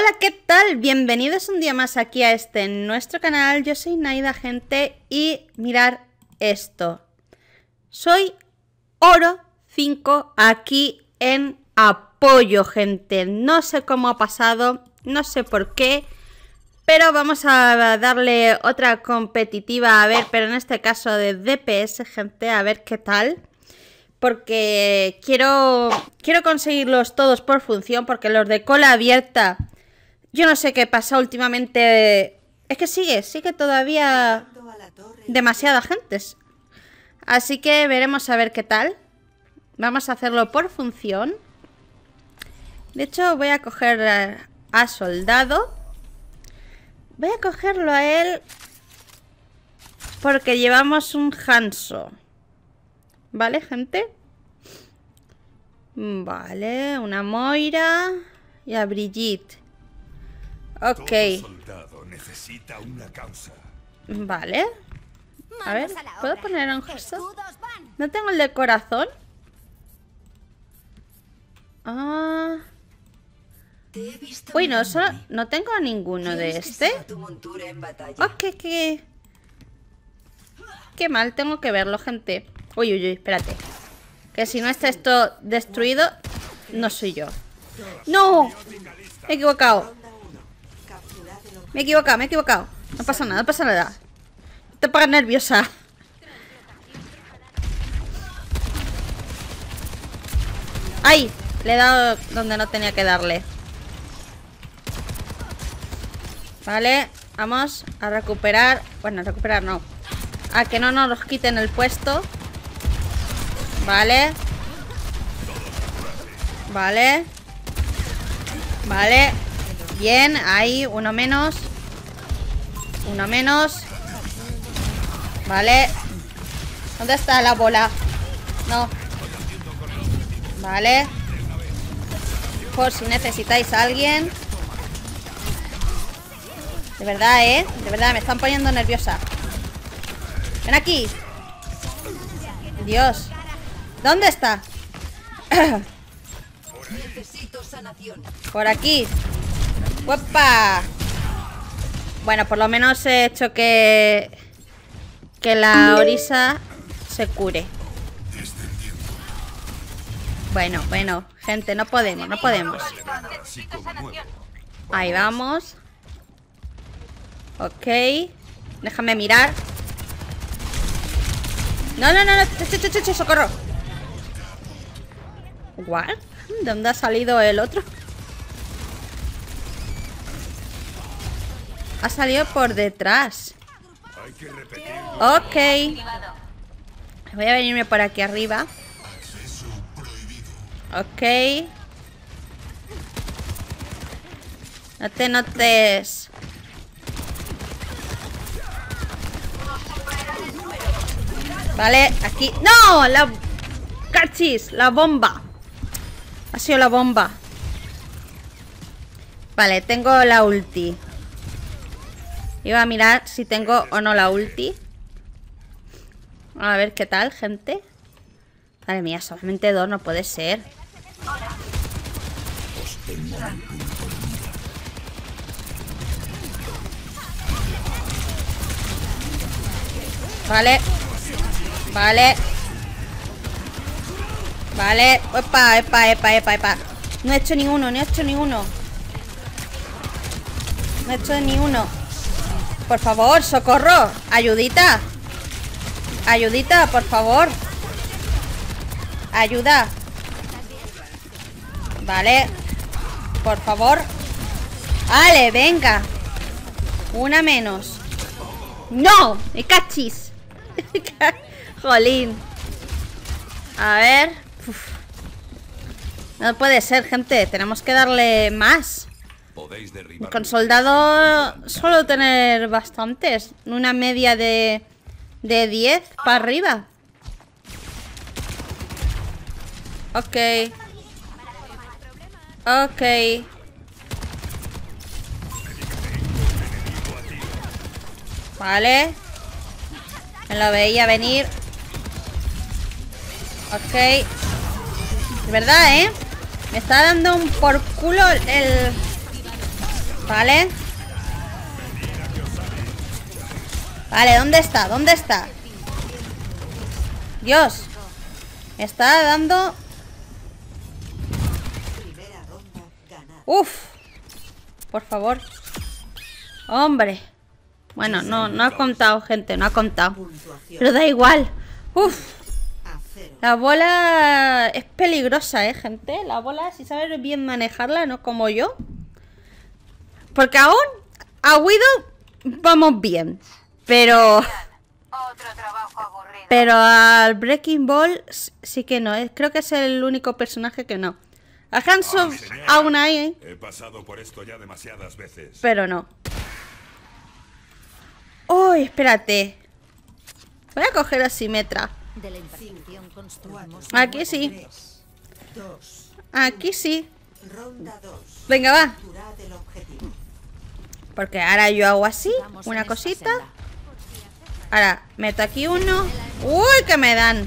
Hola, ¿qué tal? Bienvenidos un día más aquí a este nuestro canal. Yo soy Naida, gente, y mirar esto. Soy Oro 5 aquí en apoyo, gente. No sé cómo ha pasado, no sé por qué, pero vamos a darle otra competitiva, a ver, pero en este caso de DPS, gente, a ver qué tal porque quiero quiero conseguirlos todos por función porque los de cola abierta yo no sé qué pasa últimamente. Es que sigue sigue todavía demasiada gente así que veremos a ver qué tal. Vamos a hacerlo por función. De hecho voy a coger a soldado. Voy a cogerlo a él porque llevamos un Hanso ¿Vale, gente? Vale, una Moira y a Brigitte. Ok. Vale. A ver, ¿puedo poner un gesto? ¿No tengo el de corazón? Ah... Uy, no, solo, no tengo ninguno de este. Ok, qué... Qué mal, tengo que verlo, gente. Uy, uy, uy, espérate. Que si no está esto destruido, no soy yo. ¡No! Me he equivocado. Me he equivocado, me he equivocado. No pasa nada, no pasa nada. Te pongas nerviosa. ¡Ay! Le he dado donde no tenía que darle. Vale, vamos a recuperar. Bueno, recuperar no. A que no nos quiten el puesto. Vale. Vale. Vale. Bien, ahí, uno menos. Uno menos. Vale. ¿Dónde está la bola? No. Vale. Por si necesitáis a alguien. De verdad, ¿eh? De verdad, me están poniendo nerviosa. Ven aquí. Dios. ¿Dónde está? Por aquí. ¡Opa! Bueno, por lo menos he hecho que... Que la orisa se cure. Bueno, bueno, gente, no podemos, no podemos. Ahí vamos. Ok. Déjame mirar. No, no, no, no. Socorro. ¿What? ¿De dónde ha salido el otro? Ha salido por detrás. Ok. Voy a venirme por aquí arriba. Ok. No te notes. Vale, aquí. ¡No! La... ¡Cachis! La bomba. Ha sido la bomba. Vale, tengo la ulti. Iba a mirar si tengo o no la ulti. A ver qué tal, gente. Madre mía, solamente dos no puede ser. Vale. Vale. Vale. Epa, epa, epa, epa, epa. No he hecho ninguno, no he hecho ninguno. No he hecho ni uno. Por favor, socorro. Ayudita. Ayudita, por favor. Ayuda. Vale. Por favor. Vale, venga. Una menos. ¡No! ¡Me cachis! Jolín. A ver. No puede ser, gente. Tenemos que darle más. Con soldado solo tener bastantes. Una media de, de 10 para arriba. Ok. Ok. Vale. Me lo veía venir. Ok. De verdad, ¿eh? Me está dando un por culo el... Vale. Vale, ¿dónde está? ¿Dónde está? Dios. Está dando... Uf. Por favor. Hombre. Bueno, no, no ha contado, gente. No ha contado. Pero da igual. Uf. La bola es peligrosa, ¿eh, gente? La bola, si sabes bien manejarla, no como yo. Porque aún a Widow vamos bien. Pero... Pero al Breaking Ball sí que no. ¿eh? Creo que es el único personaje que no. A Hanson aún hay, ¿eh? He pasado por esto ya demasiadas veces. Pero no. Uy, espérate. Voy a coger a Simetra. De la imperfección construimos Aquí sí. Aquí sí. Ronda 2. Venga, va. Porque ahora yo hago así, una cosita. Ahora meto aquí uno. Uy, que me dan.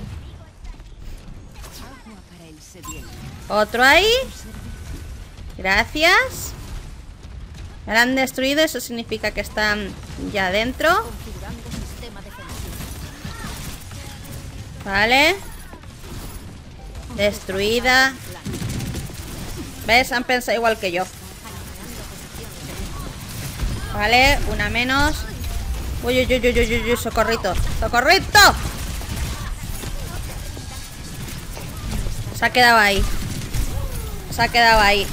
Otro ahí. Gracias. Me la han destruido, eso significa que están ya dentro. Vale. Destruida. ¿Ves? Han pensado igual que yo. Vale, una menos. Uy, uy, uy, uy, uy, uy, socorrito. ¡Socorrito! Se ha quedado ahí. Se ha quedado ahí.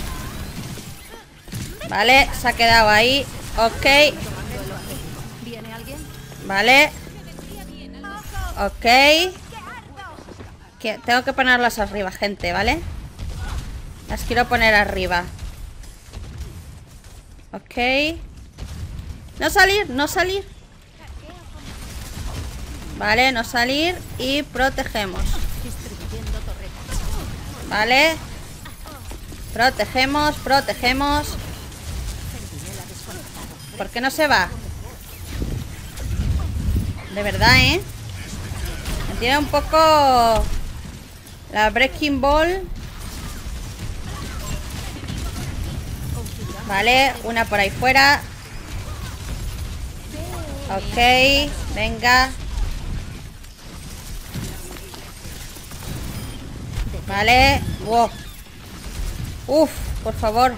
Vale, se ha quedado ahí. Ok. Vale. Ok. Tengo que ponerlas arriba, gente, ¿vale? Las quiero poner arriba. Ok. No salir, no salir. Vale, no salir. Y protegemos. Vale. Protegemos, protegemos. ¿Por qué no se va? De verdad, ¿eh? Me tiene un poco... La Breaking Ball. Vale, una por ahí fuera. Ok, venga. Vale. Wow. Uf, por favor.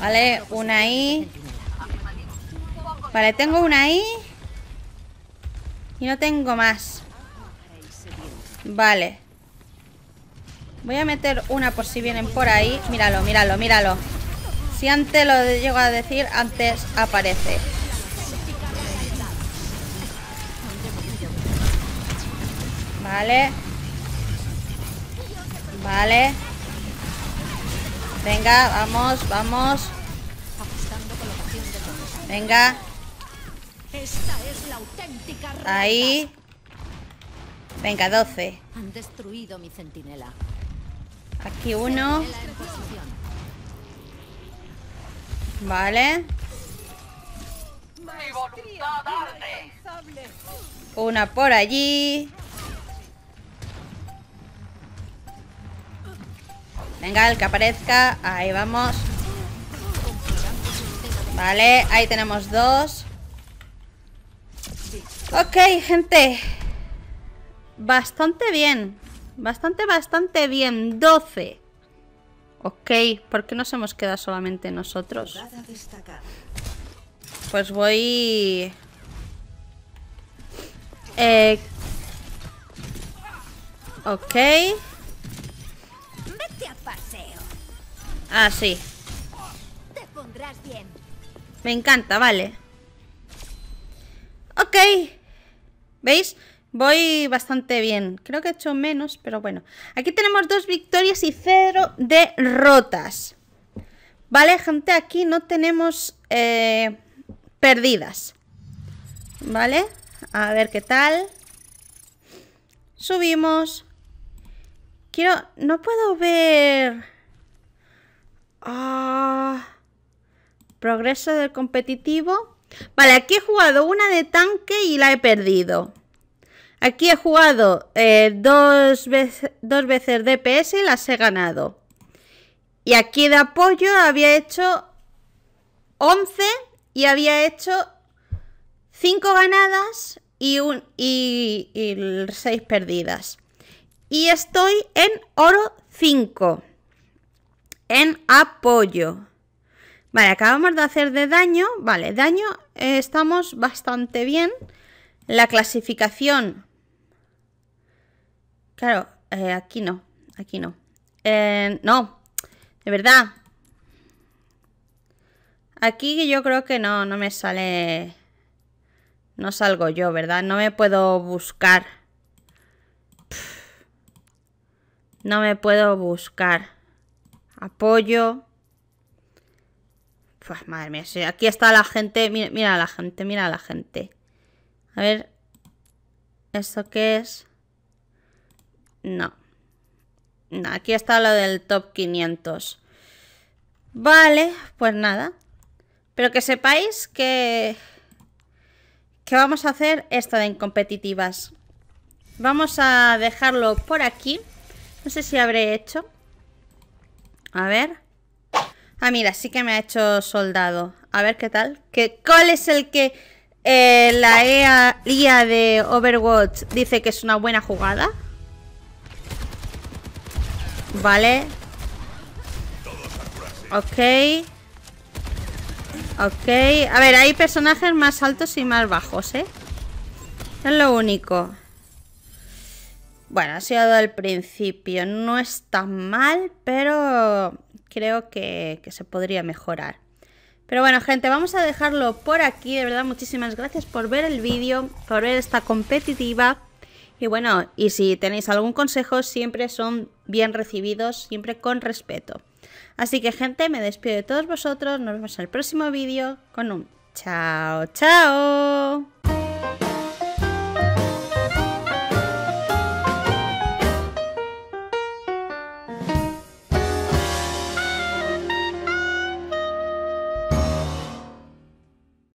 Vale, una ahí. Vale, tengo una ahí. Y no tengo más. Vale. Voy a meter una por si vienen por ahí. Míralo, míralo, míralo. Si antes lo llego a decir, antes aparece. Vale. Vale. Venga, vamos, vamos. Venga. Esta es la auténtica realidad. Ahí. Venga, 12. Han destruido mi centinela. Aquí uno. Vale. Una por allí. Venga, el que aparezca. Ahí vamos. Vale, ahí tenemos dos. Ok, gente. Bastante bien. Bastante, bastante bien. 12. Ok, ¿por qué nos hemos quedado solamente nosotros? Pues voy... Eh... Ok. Vete a paseo. Ah, sí. Me encanta, vale. Ok. ¿Veis? Voy bastante bien. Creo que he hecho menos, pero bueno. Aquí tenemos dos victorias y cero derrotas. Vale, gente, aquí no tenemos eh, perdidas. Vale, a ver qué tal. Subimos. Quiero... No puedo ver... Ah... Progreso del competitivo. Vale, aquí he jugado una de tanque y la he perdido. Aquí he jugado eh, dos, veces, dos veces DPS y las he ganado. Y aquí de apoyo había hecho 11 y había hecho 5 ganadas y, un, y, y 6 perdidas. Y estoy en oro 5. En apoyo. Vale, acabamos de hacer de daño. Vale, daño eh, estamos bastante bien. La clasificación. Claro, eh, aquí no. Aquí no. Eh, no, de verdad. Aquí yo creo que no, no me sale... No salgo yo, ¿verdad? No me puedo buscar. No me puedo buscar. Apoyo. Pues madre mía, sí, aquí está la gente. Mira, mira a la gente, mira a la gente. A ver. ¿Esto qué es? No. Aquí está lo del top 500. Vale, pues nada. Pero que sepáis que... Que vamos a hacer esta de incompetitivas. Vamos a dejarlo por aquí. No sé si habré hecho. A ver. Ah, mira, sí que me ha hecho soldado. A ver qué tal. ¿Qué, ¿Cuál es el que eh, la EA, IA de Overwatch dice que es una buena jugada? Vale. Ok. Ok. A ver, hay personajes más altos y más bajos, ¿eh? Es lo único. Bueno, ha sido al principio. No está mal, pero creo que, que, se podría mejorar. Pero bueno, gente, vamos a dejarlo por aquí. De verdad, muchísimas gracias por ver el vídeo, por ver esta competitiva. Y bueno, y si tenéis algún consejo, siempre son bien recibidos, siempre con respeto. Así que gente, me despido de todos vosotros. Nos vemos en el próximo vídeo con un chao, chao.